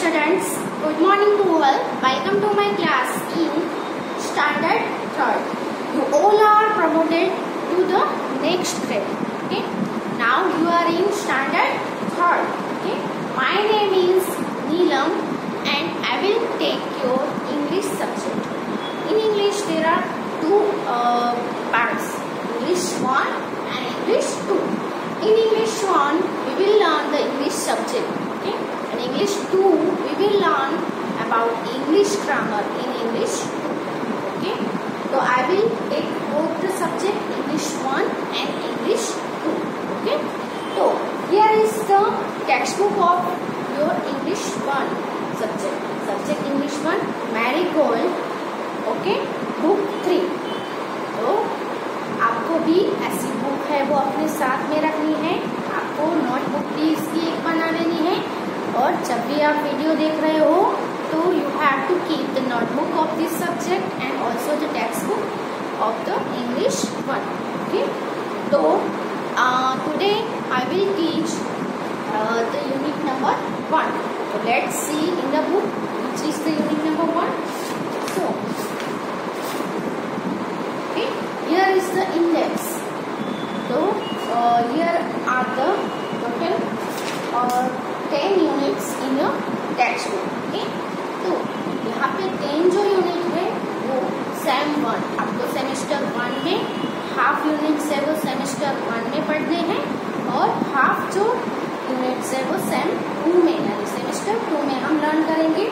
students, good morning to all. Welcome to my class in standard third. You all are promoted to the next grade. Okay. Now you are in standard third. Okay. My name is Neelam and I will take your English subject. In English there are two uh, parts. English 1 and English 2. In English 1 we will learn the English subject. Okay. English 2 we will learn about English grammar in English 2. Okay. So I will take both the subject English 1 and English 2. Okay. So here is the textbook of your English 1 subject. Subject English 1 Marigold. Okay. Book 3. तो आपको भी ऐसी book है वो अपने साथ में रखनी है आपको नोटबुक भी इसकी एक बना लेनी है और जब भी आप वीडियो देख रहे हो तो you have to keep the notebook of this subject and also the text book of the English one okay तो today I will teach the unit number one let's see in the book which is the unit number one so here is the index so uh, here are the total uh, 10 units in your textbook okay तो यहाँ पे 10 जो unit है वो same one आपको semester one में half units है वो सेमेस्टर वन में पढ़ने हैं और हाफ़ जो यूनिट्स है वो सेम टू में यानी सेमेस्टर टू में हम लर्न करेंगे।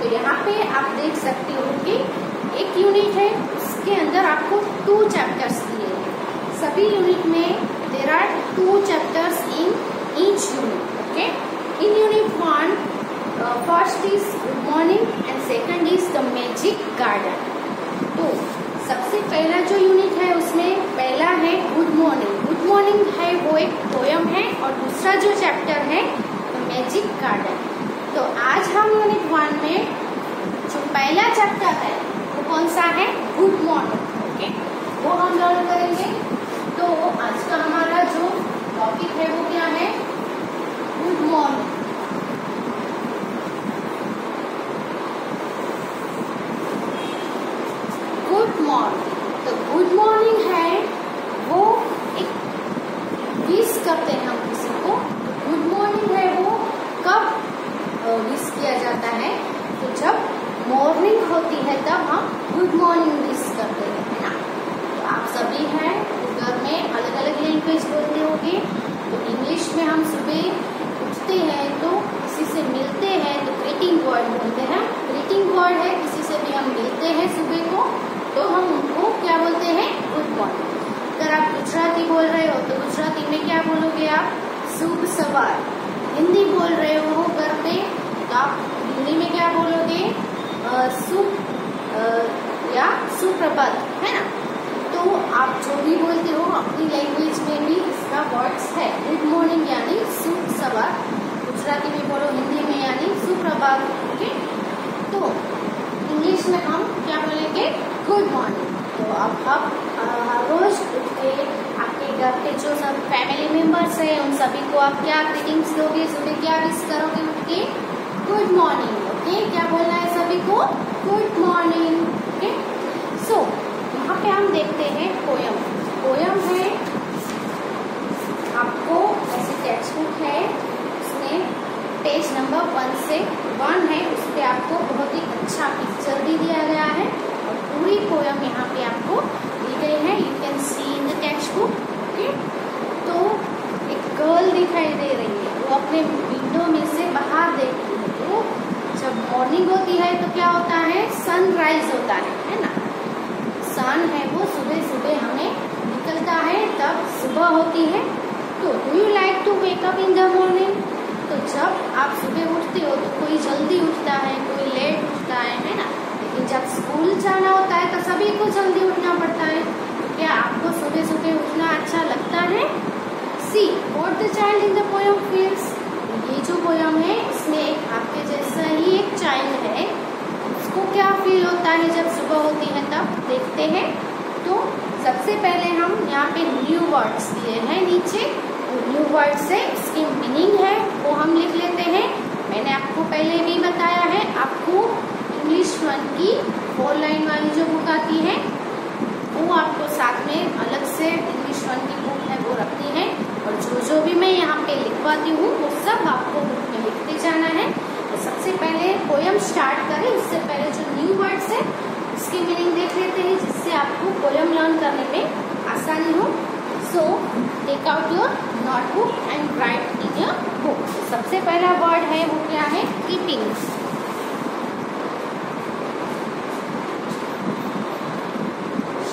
तो यहाँ पे आप देख सकते हो कि एक यूनिट है, उसके अंदर आपको टू चैप्टर्स दिए सभी यूनिट में there are two chapters in each unit okay in unit one first is good morning and second is the magic garden तो सबसे पहला जो यूनिट है, उसमें पहला है गुड मॉर्निंग गुड मॉर्निंग है वो एक पोयम है और दूसरा जो चैप्टर है मैजिक गार्डन तो आज हम यूनिट वन में जो पहला चैप्टर है, वो कौन सा है? गुड मॉर्निंग ओके वो हम लर्न करेंगे। तो आज का हमारा जो टॉपिक है, वो क्या है? गुड मॉर्निंग गुड मॉर्निंग तो गुड मॉर्निंग है वो एक विश करते हैं हम किसी को गुड मॉर्निंग है वो कब विश किया जाता है तो जब मॉर्निंग होती है तब हम गुड मॉर्निंग विश करते हैं है ना? तो आप सभी हैं घर में अलग अलग लैंग्वेज बोलते होंगे। तो इंग्लिश में हम सुबह उठते हैं तो किसी से मिलते हैं तो ग्रीटिंग वर्ड बोलते हैं। ग्रीटिंग वर्ड है, किसी से भी हम मिलते हैं सुबह को तो हम उनको क्या बोलते हैं? गुड मॉर्निंग अगर आप गुजराती बोल रहे हो तो गुजराती में क्या बोलोगे आप? शुभ सवार। हिंदी बोल रहे हो, घर पे तो आप हिंदी में क्या बोलोगे? शुभ या सुप्रभात, है ना? तो आप जो भी बोलते हो, अपनी लैंग्वेज में भी इसका वर्ड्स है। गुड मॉर्निंग यानी शुभ सवार गुजराती में बोलो, हिंदी में यानी सुप्रभात ओके तो इंग्लिश में हम क्या बोलेंगे? गुड मॉर्निंग तो अब हर रोज उठ के आपके घर के जो सब फैमिली मेंबर्स हैं, उन सभी को आप क्या ग्रीटिंग्स दोगे? सुबह क्या विश करोगे उठ के? गुड मॉर्निंग ओके क्या बोलना है सभी को? गुड मॉर्निंग ओके सो यहाँ पे हम देखते हैं पोयम पोयम है, आपको ऐसी टेक्स्ट बुक है, उसमें पेज नंबर वन से वन है, उस पर आपको बहुत ही अच्छा पिक्चर भी दिया गया है और पूरी पोयम यहाँ पे आपको दी गई है. You can see in the text book okay तो एक गर्ल दिखाई दे रही है, वो अपने विंडो में से बाहर जब मॉर्निंग होती है तो क्या होता है? सनराइज होता है है ना? सन है वो सुबह सुबह हमें निकलता है, तब सुबह होती है। तो do you like to wake up in the morning तो जब आप सुबह उठते हो तो कोई जल्दी उठता है, कोई लेट उठता है है ना? लेकिन जब स्कूल जाना होता है तो सभी को जल्दी उठना पड़ता है। तो क्या आपको सुबह सुबह उठना अच्छा लगता है? See what the child in the poem feels जो पोयम है इसमें एक आपके जैसा ही एक चाइल्ड है। उसको क्या फील होता है जब सुबह होती है तब? देखते हैं। तो सबसे पहले हम यहाँ पे न्यू वर्ड्स दिए हैं नीचे। न्यू वर्ड से इसकी मीनिंग है, वो हम लिख लेते हैं। मैंने आपको पहले भी बताया है, आपको इंग्लिश वन की फोर लाइन वाली जो बुक आती है वो आपको साथ में अलग से इंग्लिश वन की बुक है, वो रखनी है। और जो जो भी मैं यहाँ पे लिखवाती हूँ, वो सब आपको बुक में लिखते जाना है। तो सबसे पहले पोयम स्टार्ट करें, उससे पहले जो न्यू वर्ड्स है, उसकी मीनिंग देख लेते हैं, जिससे आपको पोयम लर्न करने में आसानी हो। So take out your notebook and write in your book सबसे पहला वर्ड है, वो क्या है? कीपिंग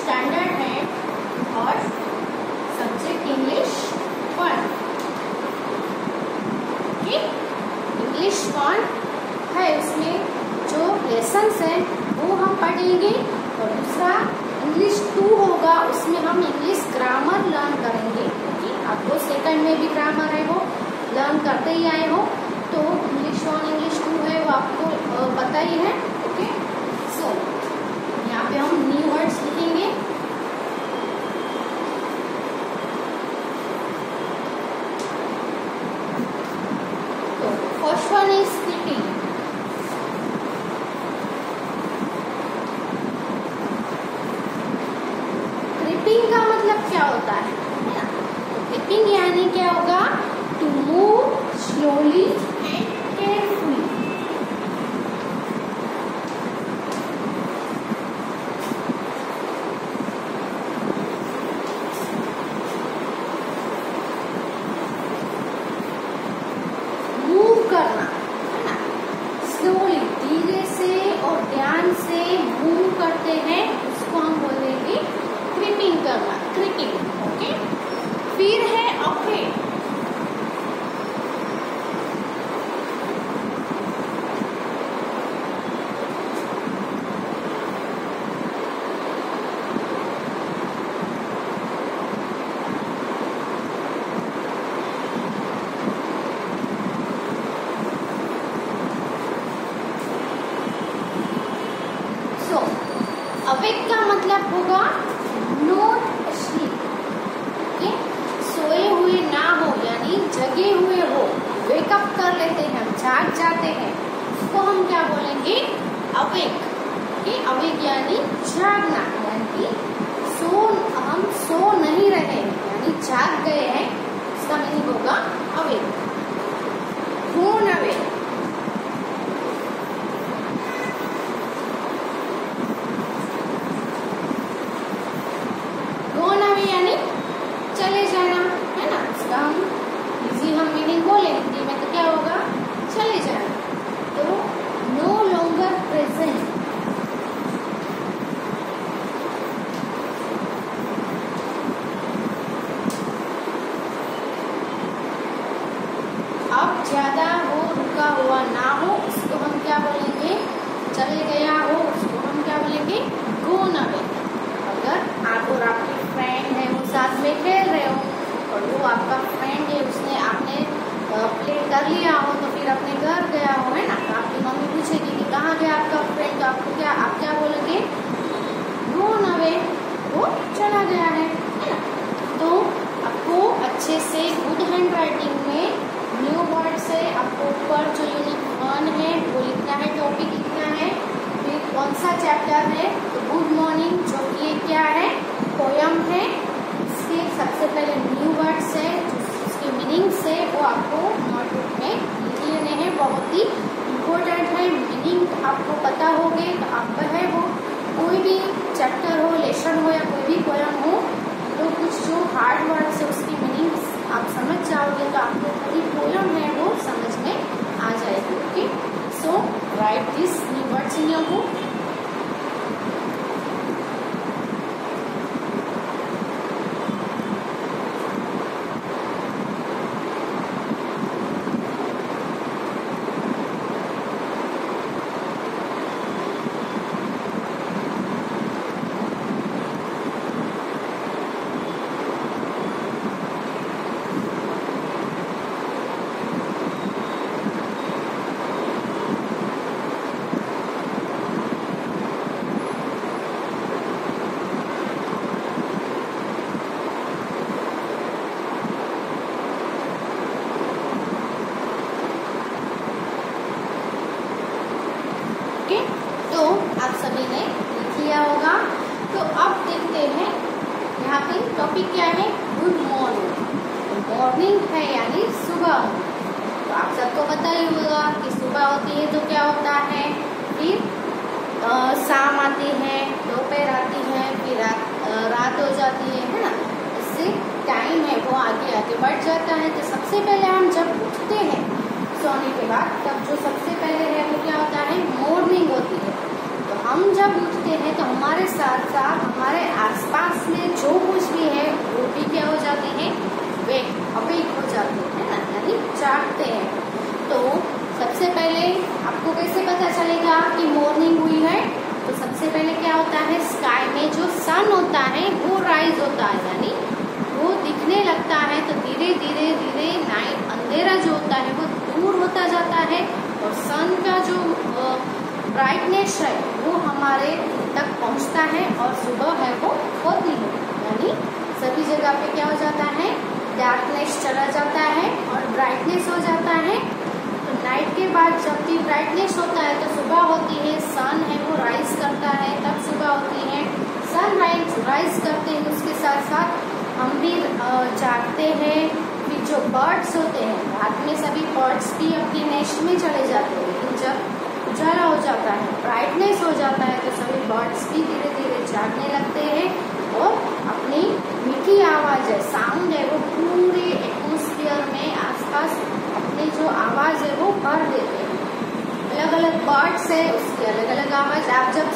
स्टैंडर्ड है और subject English one English one है उसमें जो लेसन्स हैं वो हम पढ़ेंगे और दूसरा इंग्लिश टू होगा उसमें हम इंग्लिश ग्रामर लर्न करेंगे ओके सेकंड में भी ग्रामर है वो लर्न करते ही आए हो तो इंग्लिश वन इंग्लिश टू है, वो आपको पता ही है ओके सो यहाँ पे हम न्यू वर्ड्स लिखेंगे तो first one is sleeping creeping का मतलब क्या होता है क्रिपिंग यानी क्या होगा to move slowly and carefully move करना है ना स्लोली धीरे से और ध्यान से मूव करते हैं उसको हम बोलेंगे क्रिपिंग करना क्रिपिंग ओके फिर है अफे सो अवेक का मतलब होगा नोट स्लीप ओके सोए हुए ना हो यानी जगे हुए हो वेकअप कर लेते हैं हम जाग जाते हैं उसको हम क्या अवेक। अवेक यानी जागना, यानी सो हम सो नहीं रहे, यानी जाग गए हैं, इसका मीनिंग होगा awake. Phone awake gone away यानी चले जाना है ना उसका हम इजी हम मीनिंग बोले हिंदी में तो क्या होगा चले जाना तो नो लॉन्गर प्रेजेंट अब ज़्यादा हो रुका हुआ ना हो उसको हम क्या बोलेंगे चले गया हो उसको हम क्या बोलेंगे गोन अवे अगर आप और आपके फ्रेंड है वो साथ में खेल रहे हो और वो आपका फ्रेंड है उसने आपने प्ले कर लिया हो तो फिर अपने घर गया हो, है ना? तो आपकी मम्मी पूछेगी कि कहाँ गया आपका फ्रेंड तो आपको क्या, आप क्या बोलेंगे? गोन अवे वो चला गया है तो आपको अच्छे से गुड हैंड राइटिंग में न्यू वर्ड से आपको ऊपर जो यूनिट वन है, वो लिखना है टॉपिक लिखना है, फिर कौन सा चैप्टर है? तो गुड मॉर्निंग जो कि क्या है? पोयम है। इसके सबसे पहले न्यू वर्ड्स है उसकी मीनिंग से वो आपको नोटबुक में लिख लेने हैं। बहुत ही इम्पोर्टेंट है। मीनिंग आपको पता होगे तो आपका है वो। कोई भी चैप्टर हो लेसन हो या कोई भी पोयम हो तो कुछ जो हार्ड वर्ड्स है, उसकी मीनिंग आप समझ जाओगे तो आपको पूरी पोयम है वो समझ में आ जाएगी okay so write this words in your book तो आप सभी ने लिख लिया होगा। तो अब देखते हैं यहाँ पे टॉपिक क्या है? गुड मॉर्निंग मॉर्निंग है यानी सुबह। तो आप सबको पता ही होगा कि सुबह होती है तो क्या होता है? फिर शाम आती है, दोपहर आती है, फिर रात रात हो जाती है है ना? इससे टाइम है, वो आगे आगे बढ़ जाता है। तो सबसे पहले हम जब उठते हैं, सोने के बाद, तब जो सबसे पहले है वो क्या होता है? मॉर्निंग होती है। हम जब उठते हैं तो हमारे साथ साथ हमारे आसपास में जो कुछ भी है, वो भी क्या हो जाते हैं? वे अवेक हो जाते हैं ना? यानी जागते हैं। तो सबसे पहले आपको कैसे पता चलेगा कि मॉर्निंग हुई है? तो सबसे पहले क्या होता है? स्काई में जो सन होता है, वो राइज होता है। यानी वो दिखने लगता है तो धीरे धीरे धीरे नाइट अंधेरा जो होता है, वो दूर होता जाता है और सन का जो ब्राइटनेस है वो हमारे तक पहुँचता है और सुबह है वो होती है। यानी सभी जगह पे क्या हो जाता है? डार्कनेस चला जाता है और ब्राइटनेस हो जाता है। तो नाइट के बाद जब भी ब्राइटनेस होता है तो सुबह होती है सन है वो राइज करता है, तब सुबह होती है। सन राइज राइज करते हैं, उसके साथ साथ हम भी जागते हैं। फिर जो बर्ड्स होते हैं, रात में सभी बर्ड्स भी अपने नेस्ट में चले जाते हैं। लेकिन जब उजाला हो जाता है ब्राइटनेस हो जाता है तो सभी बर्ड्स भी धीरे धीरे जागने लगते हैं और अपनी मीठी आवाज़ है साउंड है, वो पूरे एटमोसफियर में आसपास अपनी जो आवाज़ है वो भर देते हैं। अलग अलग बर्ड्स है, उसकी अलग अलग आवाज़, आप जब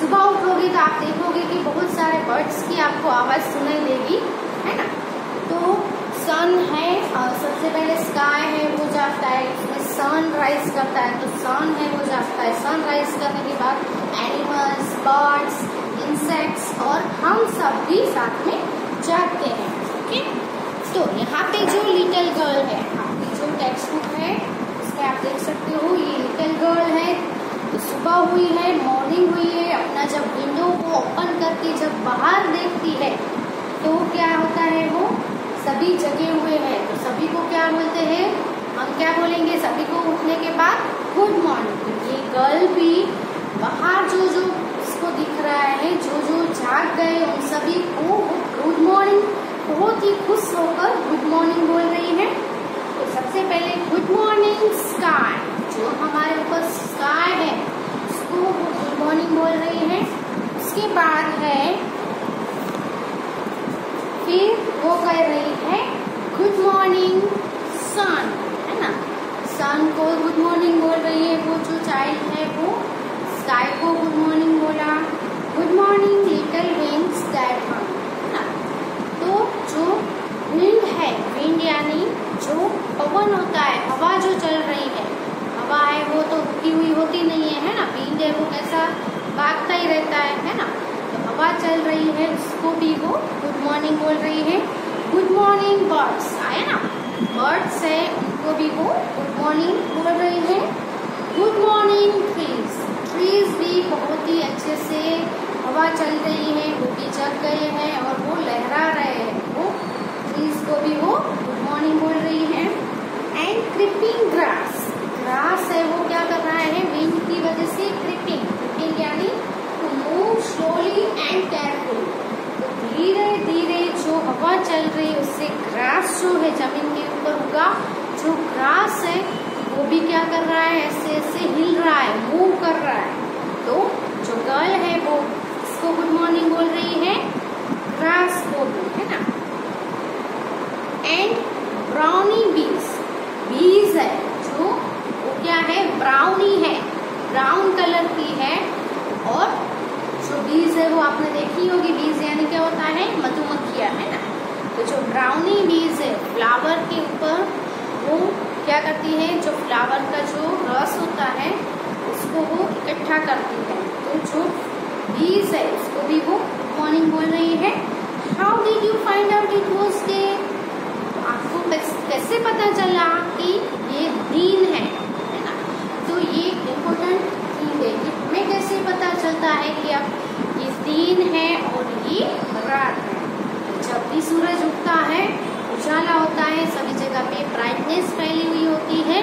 सुबह उठोगे तो आप देखोगे कि बहुत सारे बर्ड्स की आपको आवाज़ सुनाई देगी, है ना? तो सन है सबसे पहले स्काई है, वो जाता है, उसमें सन राइज करता है तो सन है, वो जाता है। सनराइज करने के बाद एनिमल्स बर्ड्स इंसेक्ट्स और हम सब भी साथ में जाते हैं ओके तो यहाँ पे जो लिटिल गर्ल है आपकी जो टेक्स्ट बुक है इसमें आप देख सकते हो, ये लिटिल गर्ल है। तो सुबह हुई है मॉर्निंग हुई है, अपना जब विंडो को ओपन करके जब बाहर देखती है तो क्या होता है वो? सभी जगे हुए हैं। तो सभी को क्या बोलते हैं? हम क्या बोलेंगे? सभी को उठने के बाद गुड मॉर्निंग ये गर्ल भी बाहर जो जो इसको दिख रहा है, जो जो जाग गए, उन सभी को गुड मॉर्निंग बहुत ही खुश होकर गुड मॉर्निंग बोल रही है। तो सबसे पहले गुड मॉर्निंग स्काई जो हमारे ऊपर स्काई है, उसको गुड मॉर्निंग बोल रही है। उसके बाद है, फिर वो कह रही है गुड मॉर्निंग सन सन को गुड मॉर्निंग बोल रही है, वो जो चाइल्ड है, वो स्काई को गुड मॉर्निंग बोला। Good morning little wings that हम ना? तो जो विंड है विंड यानी जो पवन होता है, हवा जो चल रही है, हवा है वो तो रुकी हुई होती नहीं है है ना? विंड है वो कैसा भागता ही रहता है है ना? तो हवा चल रही है उसको भी वो गुड मॉर्निंग बोल रही है। गुड मॉर्निंग बर्ड्स आया ना? बर्ड्स है वो गुड मॉर्निंग बोल रही है। गुड मॉर्निंग ट्रीज ट्रीज भी बहुत ही अच्छे से हवा चल रही है वो भी जग गए हैं और वो लहरा रहे हैं। वो ट्रीज को भी वो गुड मॉर्निंग बोल रही है। एंड क्रिपिंग ग्रास ग्रास है वो क्या कर रहा है? विंड की वजह से क्रिपिंग क्रिपिंग यानी मूव स्लोली एंड केयरफुल धीरे धीरे जो हवा चल रही है, उससे ग्रास जो है ज़मीन के ऊपर होगा। जो ग्रास है, वो भी क्या कर रहा है? ऐसे ऐसे हिल रहा है मूव कर रहा है। तो जो गर्ल है वो इसको गुड मॉर्निंग बोल रही है ग्रास को भी है ना? एंड ब्राउनी बीज बीज है जो, वो क्या है? ब्राउनी है ब्राउन कलर की है। और जो बीज है वो आपने देखी होगी बीज यानी क्या होता है? मधुमक्खिया, है ना? तो जो ब्राउनी बीज है फ्लावर के ऊपर वो क्या करती है, जो फ्लावर का जो रस होता है, उसको वो इकट्ठा करती है। तो जो बीज है, उसको भी वो मॉर्निंग बोल रही है। How did you find out it was day आपको कैसे पता चला कि ये दिन है ना? तो ये इम्पोर्टेंट चीज़ है कि हमें कैसे पता चलता है कि अब ये दिन है और ये रात है। जब भी सूरज उगता है उजाला होता है, सभी जगह पे ब्राइटनेस फैली हुई होती है।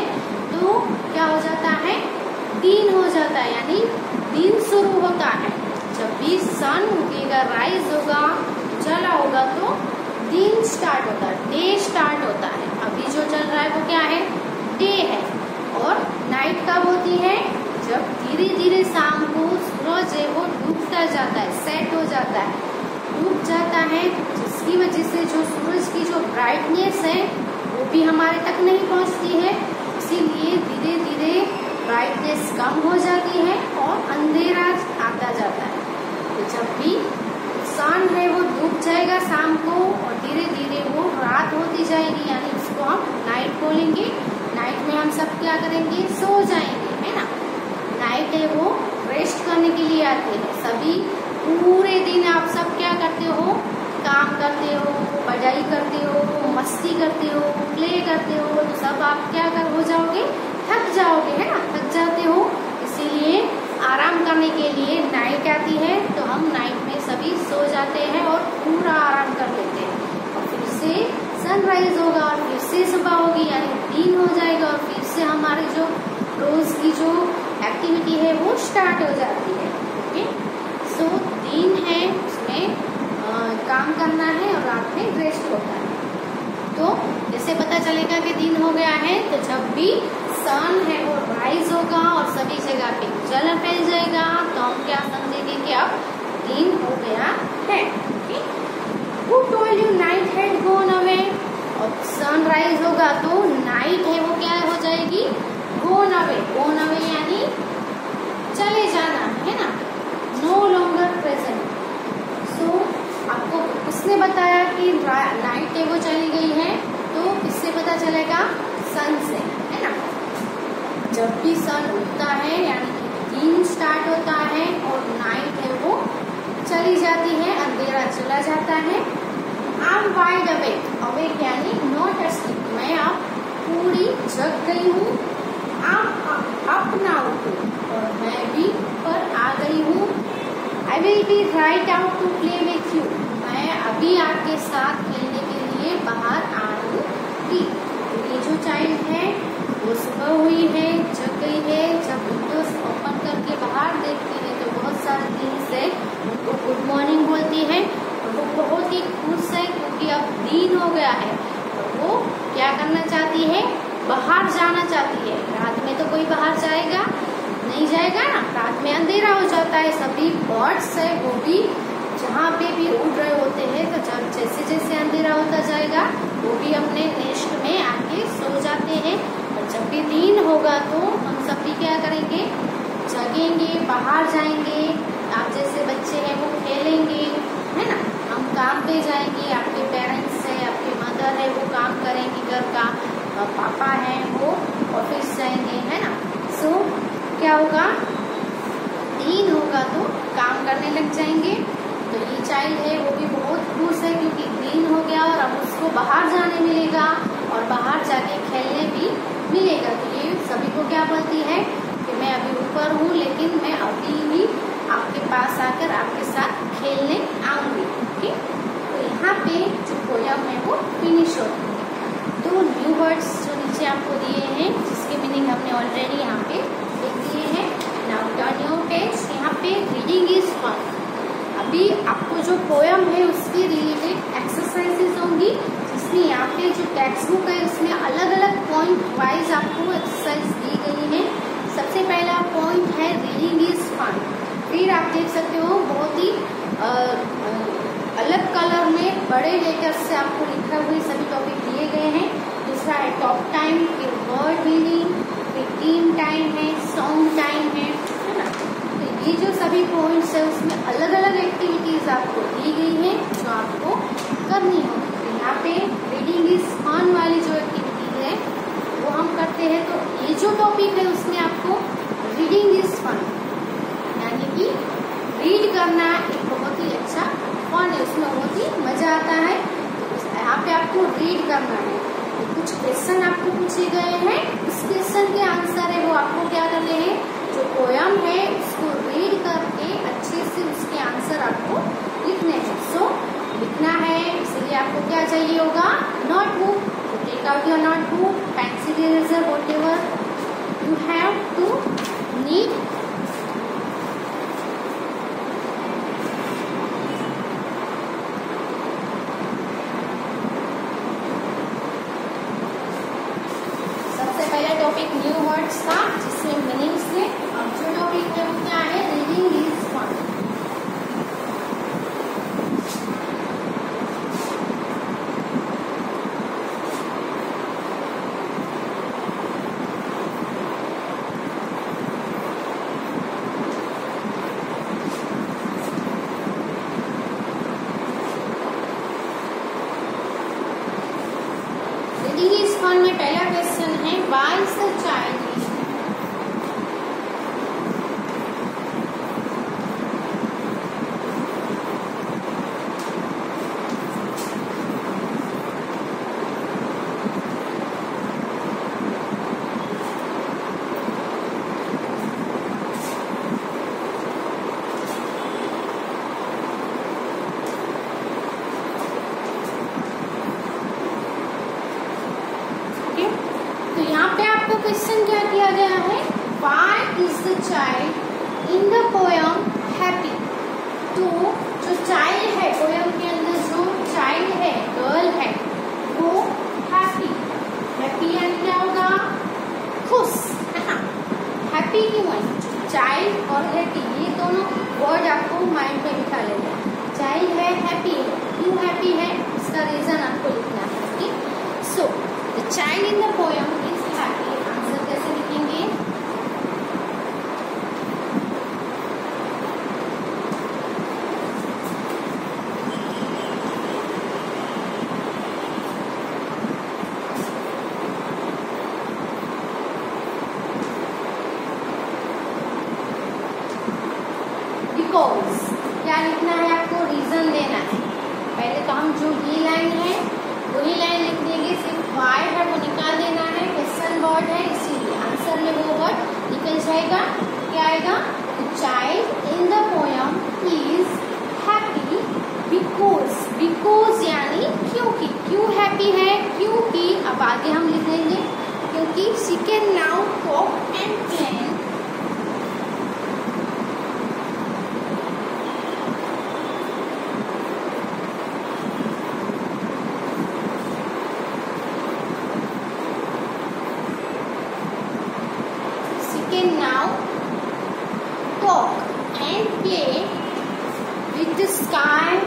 तो क्या हो जाता है? दिन हो जाता है, यानी दिन शुरू होता है। जब भी सन उगेगा राइज होगा चला होगा तो दिन स्टार्ट होता है डे स्टार्ट होता है। अभी जो चल रहा है, वो क्या है? डे है। और नाइट कब होती है? जब धीरे धीरे शाम को सूरज है, वो डूबता जाता है सेट हो जाता है। डूब जाता है जिसकी वजह से जो सूरज की जो ब्राइटनेस है, वो भी हमारे तक नहीं पहुँचती है। इसीलिए धीरे धीरे ब्राइटनेस कम हो जाती है और अंधेरा आता जाता है। तो जब भी सन है, वो डूब जाएगा शाम को और धीरे धीरे वो रात होती जाएगी, यानी उसको हम नाइट बोलेंगे। नाइट में हम सब क्या करेंगे? सो जाएँगे, है ना? नाइट है वो रेस्ट करने के लिए आते हैं। सभी पूरे दिन आप सब क्या करते हो? काम करते हो, पढ़ाई करते हो, मस्ती करते हो प्ले करते हो तो सब आप क्या कर, हो जाओगे? थक जाओगे, है ना? थक जाते हो। इसीलिए आराम करने के लिए नाइट आती है तो हम नाइट में सभी सो जाते हैं और पूरा आराम कर लेते हैं। और फिर से सनराइज होगा और फिर से सुबह होगी, यानी दिन हो जाएगा और फिर से हमारी जो रोज की जो एक्टिविटी है, वो स्टार्ट हो जाती है ओके सो दिन है उसमें काम करना है और रात में रेस्ट होता है। तो जैसे पता चलेगा कि दिन हो गया है तो जब भी सन है वो राइज होगा और सभी जगह पे जल फैल जाएगा तो हम क्या समझेंगे कि अब दिन हो गया है Who told you night had? और सनराइज होगा तो नाइट है, वो क्या हो जाएगी? गोन अवे गोन अवे यानी चले जाना, है ना? नो लॉन्गर प्रेजेंट आपको किसने बताया कि नाइट है वो चली गई है तो किससे पता चलेगा सन से, है ना? जब भी सन उगता है, यानी कि दिन स्टार्ट होता है और नाइट है वो चली जाती है, अंधेरा चला जाता है। I am wide awake awake यानी नॉट अस्लीप मैं अब पूरी जग गई हूँ, आप अपना उठू और मैं भी पर आ गई हूँ। I will be right out to play with you मैं अभी आपके साथ खेलने के लिए बाहर आऊँगी। ये जो चाइल्ड है, वो सुबह हुई है, जग गई है। जब विंडोज़ ओपन करके बाहर देखती है तो बहुत सारे थिंग्स से उनको गुड मॉर्निंग बोलती है। और वो बहुत ही खुश है क्योंकि अब दिन हो गया है। तो वो क्या करना चाहती है? बाहर जाना चाहती है। रात में तो कोई बाहर जाएगा, नहीं जाएगा ना? में अंधेरा हो जाता है, सभी बर्ड्स है वो भी जहाँ पे भी उड़ रहे होते हैं तो जब जैसे जैसे अंधेरा होता जाएगा वो भी अपने नेस्ट में आके सो जाते हैं। और जब भी दिन होगा तो हम सभी क्या करेंगे? जगेंगे, बाहर जाएँगे। आप जैसे बच्चे हैं, वो खेलेंगे, है ना? हम काम पे जाएँगे, आपके पेरेंट्स है, आपके मदर है, वो काम करेंगे घर का। पापा है, वो ऑफ़िस जाएँगे, है ना? सो क्या होगा? दिन होगा तो काम करने लग जाएँगे। तो ये चाइल्ड है, वो भी बहुत खुश है क्योंकि ग्रीन हो गया और अब उसको बाहर जाने मिलेगा और बाहर जाके खेलने भी मिलेगा। तो ये सभी को क्या बोलती है कि मैं अभी ऊपर हूँ, लेकिन मैं अभी भी आपके पास आकर आपके साथ खेलने आऊँगी। ओके? तो यहाँ पे जो पोयम है वो फिनिश होती है दो न्यू वर्ड्स जो नीचे आपको दिए हैं, जिसके मीनिंग हमने ऑलरेडी यहाँ पे हैं योर पेज यहाँ पे रीडिंग इज़ फन अभी आपको जो पोयम है उसकी रिलेटेड एक्सरसाइजेज होंगी, जिसमें यहाँ पे जो टेक्स्ट बुक है, उसमें अलग अलग पॉइंट वाइज आपको एक्सरसाइज दी गई है। सबसे पहला पॉइंट है रीडिंग इज़ फन फिर आप देख सकते हो, बहुत ही अलग कलर में बड़े लेटर से आपको लिखा हुए सभी टॉपिक दिए गए हैं दूसरा है टॉप टाइम फिर वर्ड मीनिंग फिर टीम टाइम है सॉन्ग टाइम है है ना तो ये जो सभी पॉइंट्स है, उसमें अलग अलग एक्टिविटीज़ आपको दी गई है, जो आपको करनी होगी तो यहाँ पे रीडिंग इज़ फन वाली जो एक्टिविटी है, वो हम करते हैं तो ये जो टॉपिक है, उसमें आपको रीडिंग इज़ फन यानी कि रीड करना एक बहुत ही अच्छा फन है, उसमें बहुत ही मज़ा आता है। यहाँ पे आपको रीड करना है। तो कुछ क्वेश्चन आपको पूछे गए हैं उस क्वेश्चन के आंसर है, वो आपको क्या करने हैं, जो पोयम है, उसको रीड करके अच्छे से उसके आंसर आपको लिखने हैं। सो so, लिखना है इसलिए आपको क्या चाहिए होगा? Notebook take out your notebook pencil eraser whatever you have to need in the poem happy तो जो चाइल्ड है पोयम के अंदर जो चाइल्ड है गर्ल है वो हैप्पी हैप्पी यानी क्या होगा खुश है ना हैप्पी क्यों है चाइल्ड और हैप्पी ये दोनों वर्ड आपको माइंड में बिठा लेना चाइल्ड है हैप्पी है क्यों हैप्पी है इसका रीजन आपको लिखना है ठीक so the child in the poem is happy answer कैसे लिखेंगे बिकॉज़ क्या लिखना है आपको रीजन देना है पहले तो हम जो ये लाइन है वही लाइन लिख देंगे सिर्फ़ वाई है वो निकाल देना है क्वेश्चन वर्ड है इसीलिए आंसर में वो वर्ड निकल जाएगा क्या आएगा child in the poem is happy because because यानी क्योंकि क्यों हैप्पी है क्योंकि अब आगे हम लिख देंगे क्योंकि she can now talk and plan she can now talk and play with the sky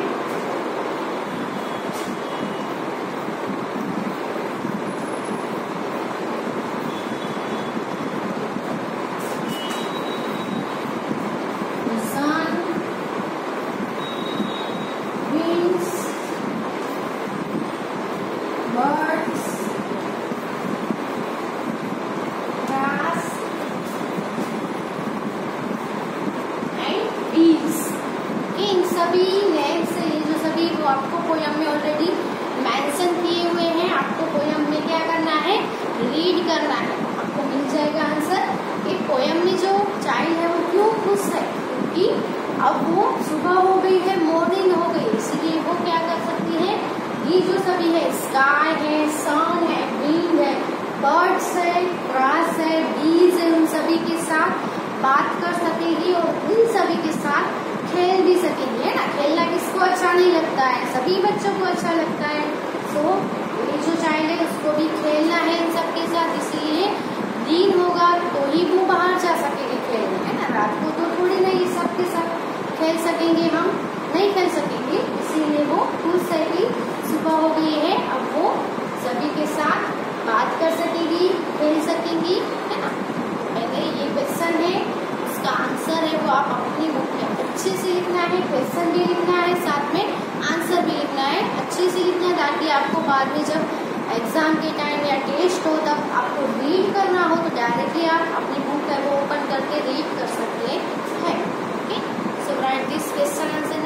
the sun winds birds grass and bees इन सभी नेम से ये वो आपको पोयम में ऑलरेडी मेंशन किए हुए हैं। आपको पोयम में क्या करना है? रीड करना है। आपको मिल जाएगा आंसर कि पोयम में जो चाइल्ड है वो क्यों खुश है? क्योंकि अब वो सुबह हो गई है मॉर्निंग हो गई। इसलिए वो क्या कर सकती है? ये जो सभी है स्काई है सन है विंड है बर्ड्स है ग्रास है बीज है, उन सभी के साथ बात कर सकेगी और उन सभी के साथ खेल भी सकेंगे। है ना खेलना किसको अच्छा नहीं लगता है? सभी बच्चों को अच्छा लगता है। सो ये जो चाइल्ड है, उसको भी खेलना है इन सबके साथ, इसलिए दिन होगा तो ही वो बाहर जा सकेंगे खेलने, है ना? रात को तो थोड़ी नहीं सबके साथ खेल सकेंगे हम, नहीं खेल सकेंगे, इसीलिए वो खुश है कि सुबह हो गई है, अब वो सभी के साथ बात कर सकेगी, खेल सकेंगी, है ना? पहले ये क्वेश्चन है, उसका आंसर है वो आप अपनी बुक अच्छे से लिखना है क्वेश्चन भी लिखना है, साथ में आंसर भी लिखना है। अच्छे से लिखना है ताकि आपको बाद में जब एग्ज़ाम के टाइम या टेस्ट हो, तब आपको रीड करना हो तो डायरेक्टली आप अपनी बुक है वो ओपन करके रीड कर सकते हैं। Okay so right this question answer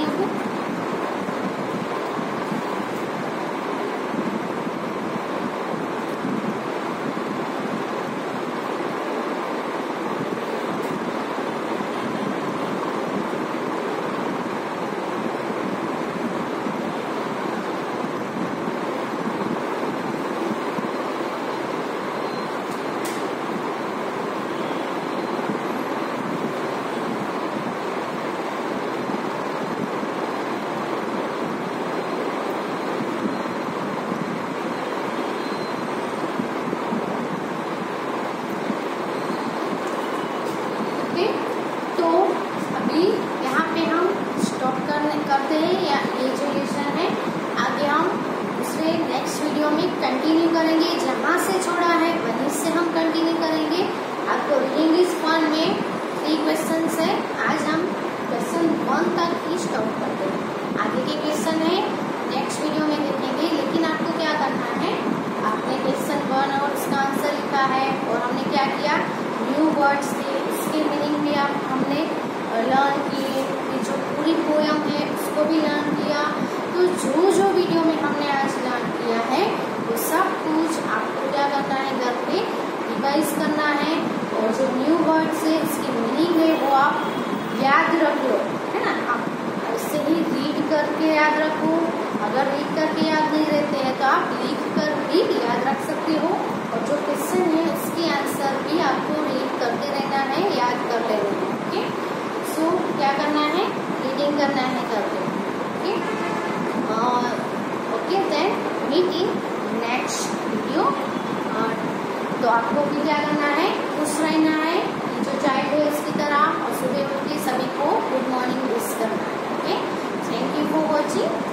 याद रख लो है ना? आप ऐसे ही रीड करके याद रखो। अगर रीड करके याद नहीं रहते हैं तो आप लिख कर भी याद रख सकते हो। और जो क्वेश्चन है उसके आंसर भी आपको रीड करते रहना है, याद कर लेना है ओके सो क्या करना है? रीडिंग करना है करके okay okay then meet in next video तो आपको भी क्या करना है? खुश रहना है। जो चाइल्ड है उसकी सभी को गुड मॉर्निंग विश करना है okay thank you for watching